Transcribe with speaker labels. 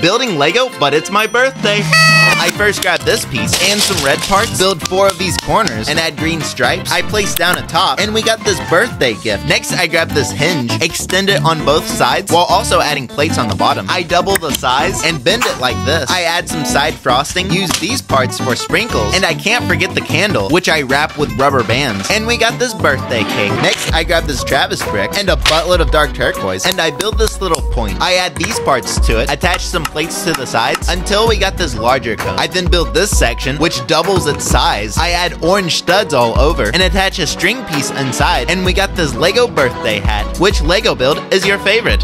Speaker 1: building Lego, but it's my birthday. I first grab this piece and some red parts, build four of these corners, and add green stripes. I place down a top, and we got this birthday gift. Next, I grab this hinge, extend it on both sides, while also adding plates on the bottom. I double the size and bend it like this. I add some side frosting, use these parts for sprinkles, and I can't forget the candle, which I wrap with rubber bands. And we got this birthday cake. Next, I grab this Travis brick and a buttload of dark turquoise, and I build this little point. I add these parts to it, attach some plates to the sides, until we got this larger cone. I then build this section, which doubles its size. I add orange studs all over, and attach a string piece inside, and we got this Lego birthday hat. Which Lego build is your favorite?